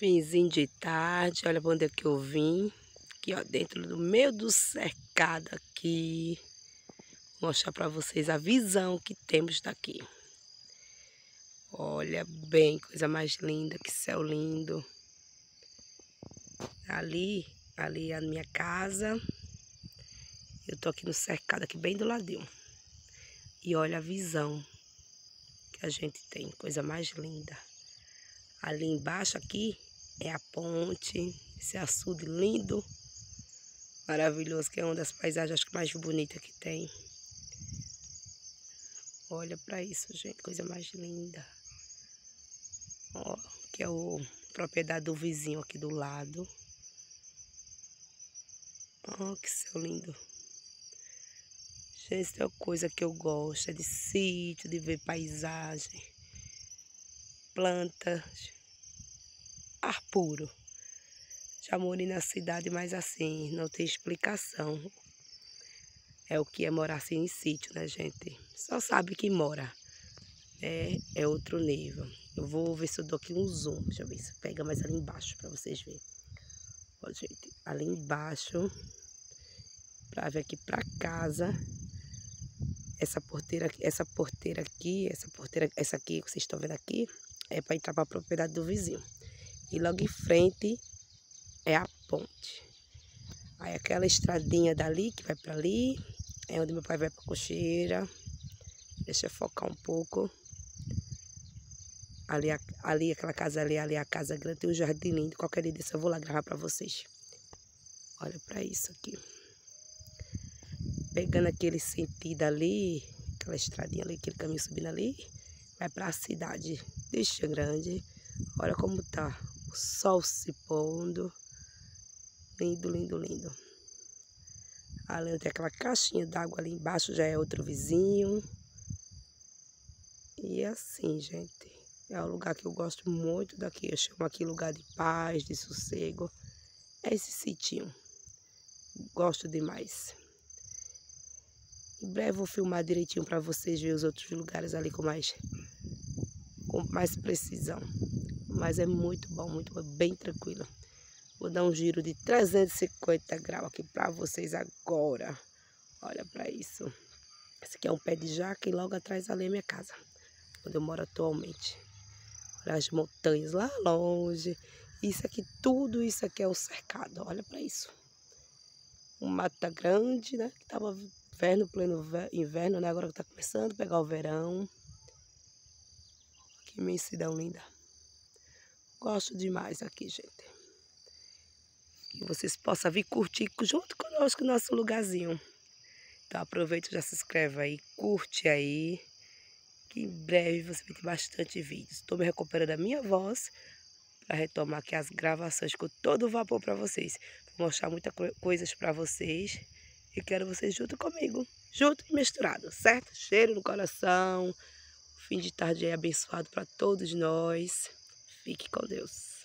Finzinho de tarde, olha onde é que eu vim. Aqui, ó, dentro do meio do cercado aqui. Vou mostrar pra vocês a visão que temos daqui. Olha bem, coisa mais linda, que céu lindo. Ali, ali é a minha casa. Eu tô aqui no cercado, aqui bem do ladinho. E olha a visão que a gente tem, coisa mais linda. Ali embaixo aqui é a ponte, esse açude lindo, maravilhoso, que é uma das paisagens acho que mais bonitas que tem. Olha para isso, gente, coisa mais linda. Ó, que é o propriedade do vizinho aqui do lado. Ó, que céu lindo. Gente, tem uma coisa que eu gosto, é de sítio, de ver paisagem, plantas, ar puro. Já morei na cidade, mas assim, não tem explicação. É o que é morar assim em sítio, né, gente? Só sabe que mora. É, é outro nível. Eu vou ver se eu dou aqui um zoom. Deixa eu ver se pega mais ali embaixo para vocês verem. Ó, gente, ali embaixo, para ver aqui para casa, essa porteira, essa porteira aqui, essa porteira, essa aqui que vocês estão vendo aqui, é para entrar para a propriedade do vizinho. E logo em frente é a ponte. Aí aquela estradinha dali que vai para ali, é onde meu pai vai para cocheira. Deixa eu focar um pouco. Ali, ali, aquela casa ali, ali é a casa grande, tem um jardim lindo. Qualquer dia desse eu vou lá gravar para vocês. Olha para isso aqui. Pegando aquele sentido ali, aquela estradinha ali, aquele caminho subindo ali, vai para a cidade. Deixa grande. Olha como tá o sol se pondo. Lindo, lindo, lindo. Além tem aquela caixinha d'água ali embaixo, já é outro vizinho. E assim, gente, é um lugar que eu gosto muito daqui. Eu chamo aqui lugar de paz, de sossego. É esse sitinho. Gosto demais. Em breve vou filmar direitinho para vocês ver os outros lugares ali com mais, com mais precisão. Mas é muito bom, muito bom, bem tranquilo. Vou dar um giro de 350 graus aqui para vocês agora. Olha para isso. Esse aqui é um pé de jaca e logo atrás ali é minha casa, onde eu moro atualmente. Olha as montanhas lá longe. Isso aqui, tudo isso aqui é o cercado. Olha para isso. Um mata grande, né? Que tava inverno, pleno inverno, né? Agora que tá começando a pegar o verão. Que imensidão linda. Gosto demais aqui, gente. Que vocês possam vir curtir junto conosco o nosso lugarzinho. Então aproveita já se inscreve aí, curte aí. Que em breve você vai ter bastante vídeos. Estou me recuperando a minha voz para retomar aqui as gravações com todo o vapor para vocês. Vou mostrar muitas coisas para vocês. E quero vocês junto comigo. Junto e misturado, certo? Cheiro no coração. Fim de tarde aí abençoado para todos nós. Fique com Deus.